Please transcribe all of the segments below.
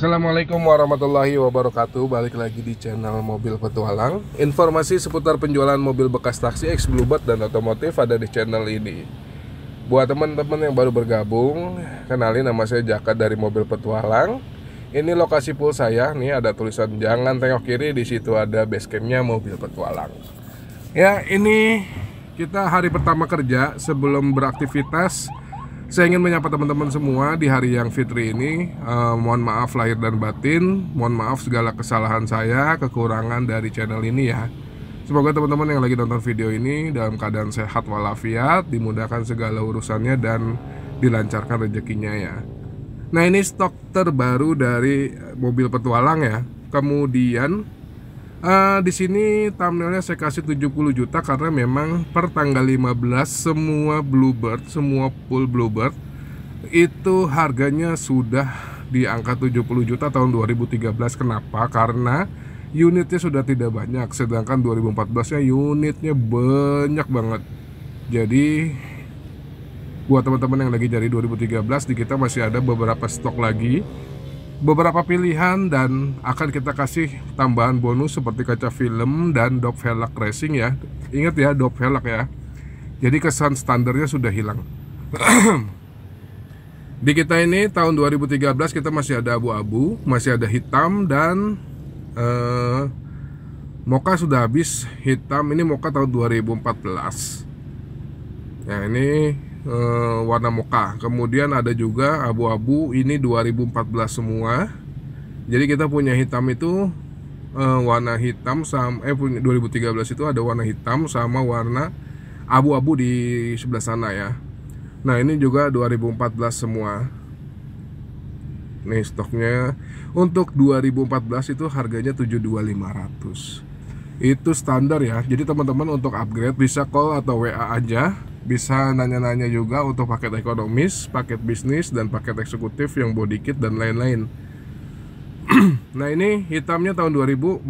Assalamualaikum warahmatullahi wabarakatuh. Balik lagi di channel Mobil Petualang. Informasi seputar penjualan mobil bekas taksi X Bluebird dan otomotif ada di channel ini. Buat teman-teman yang baru bergabung Kenalin nama saya Jaka dari Mobil Petualang. Ini lokasi pool saya. Nih ada tulisan jangan tengok kiri di situ ada basecampnya Mobil Petualang. Ya ini kita hari pertama kerja sebelum beraktivitas saya ingin menyapa teman-teman semua di hari yang fitri ini. Uh, mohon maaf lahir dan batin, mohon maaf segala kesalahan saya, kekurangan dari channel ini ya. Semoga teman-teman yang lagi nonton video ini dalam keadaan sehat walafiat, dimudahkan segala urusannya dan dilancarkan rezekinya ya. Nah ini stok terbaru dari mobil petualang ya. Kemudian Uh, di sini thumbnailnya saya kasih 70 juta karena memang per tanggal 15 semua Bluebird, semua full Bluebird itu harganya sudah di angka 70 juta tahun 2013. Kenapa? Karena unitnya sudah tidak banyak, sedangkan 2014 nya unitnya banyak banget. Jadi buat teman-teman yang lagi cari 2013 di kita masih ada beberapa stok lagi beberapa pilihan dan akan kita kasih tambahan bonus seperti kaca film dan dog velg racing ya. Ingat ya dog velg ya. Jadi kesan standarnya sudah hilang. Di kita ini tahun 2013 kita masih ada abu-abu, masih ada hitam dan uh, moka sudah habis hitam. Ini moka tahun 2014. Ya ini uh, warna moka. Kemudian ada juga abu-abu ini 2014 semua. Jadi kita punya hitam itu uh, warna hitam sama eh 2013 itu ada warna hitam sama warna abu-abu di sebelah sana ya. Nah, ini juga 2014 semua. Nih stoknya untuk 2014 itu harganya 72500. Itu standar ya. Jadi teman-teman untuk upgrade bisa call atau WA aja bisa nanya-nanya juga untuk paket ekonomis, paket bisnis, dan paket eksekutif yang body kit dan lain-lain. nah ini hitamnya tahun 2014.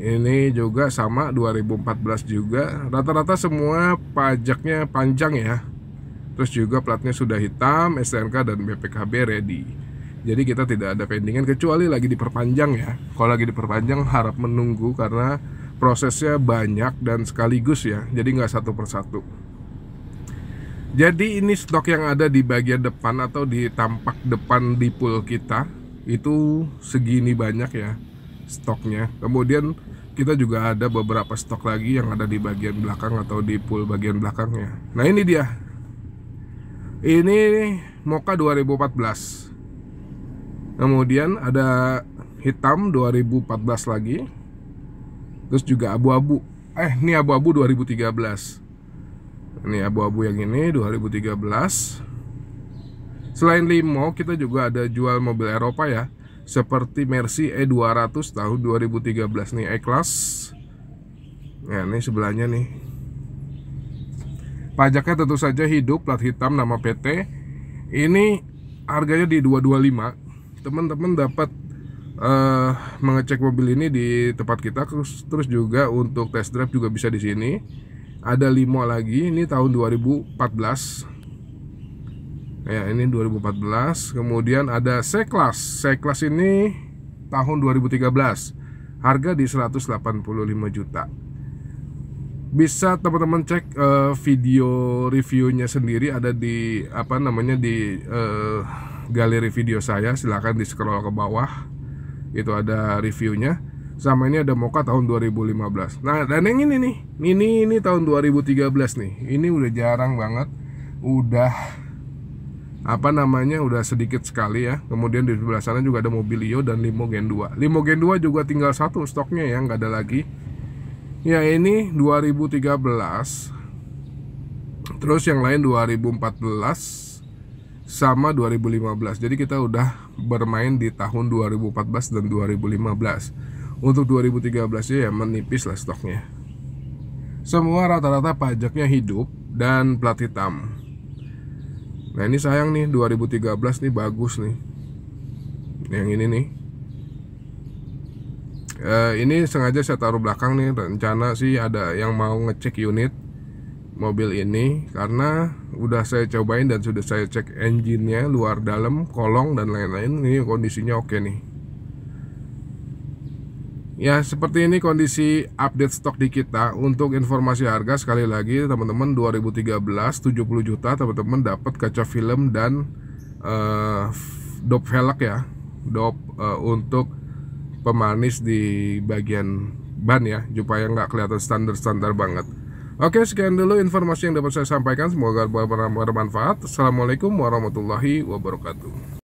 Ini juga sama 2014 juga. Rata-rata semua pajaknya panjang ya. Terus juga platnya sudah hitam, STNK dan BPKB ready. Jadi kita tidak ada pendingan kecuali lagi diperpanjang ya. Kalau lagi diperpanjang harap menunggu karena prosesnya banyak dan sekaligus ya jadi nggak satu persatu. Jadi ini stok yang ada di bagian depan atau di tampak depan di pool kita itu segini banyak ya stoknya. Kemudian kita juga ada beberapa stok lagi yang ada di bagian belakang atau di pool bagian belakangnya. Nah ini dia. Ini Moka 2014 kemudian ada hitam 2014 lagi Terus juga abu-abu. Eh, ini abu-abu 2013. Ini abu-abu yang ini 2013. Selain limo, kita juga ada jual mobil Eropa ya. Seperti Mercy E200 tahun 2013 nih E-Class. Ya, ini sebelahnya nih. Pajaknya tentu saja hidup, plat hitam, nama PT. Ini harganya di 225. Teman-teman dapat uh, mengecek mobil ini di tempat kita terus terus juga untuk test drive juga bisa di sini. Ada limo lagi ini tahun 2014 ya ini 2014 kemudian ada C-Class. C-Class ini tahun 2013 harga di 185 juta. Bisa teman-teman cek uh, video reviewnya sendiri. Ada di apa namanya di uh, galeri video saya. Silahkan di scroll ke bawah itu ada reviewnya. Sama ini ada Moka tahun 2015 nah dan yang ini nih. Ini ini tahun 2013 nih. Ini udah jarang banget. Udah apa namanya udah sedikit sekali ya. Kemudian di sebelah sana juga ada Mobilio dan Limo Gen 2 Limo Gen 2 juga tinggal satu stoknya ya nggak ada lagi. Ya ini 2013 terus yang lain 2014 sama 2015. Jadi kita udah bermain di tahun 2014 dan 2015. Untuk 2013 ya menipis lah stoknya. Semua rata-rata pajaknya hidup dan plat hitam. Nah ini sayang nih 2013 nih bagus nih. Yang ini nih. Uh, ini sengaja saya taruh belakang nih rencana sih ada yang mau ngecek unit mobil ini karena udah saya cobain dan sudah saya cek engine-nya luar dalam kolong dan lain-lain ini kondisinya oke nih. Ya seperti ini kondisi update stok di kita. Untuk informasi harga sekali lagi teman-teman 2013 70 juta teman-teman dapat kaca film dan uh, dop velg ya. Dop uh, untuk pemanis di bagian ban ya Supaya nggak kelihatan standar-standar banget Oke sekian dulu informasi yang dapat saya sampaikan. Semoga bermanfaat. Assalamualaikum warahmatullahi wabarakatuh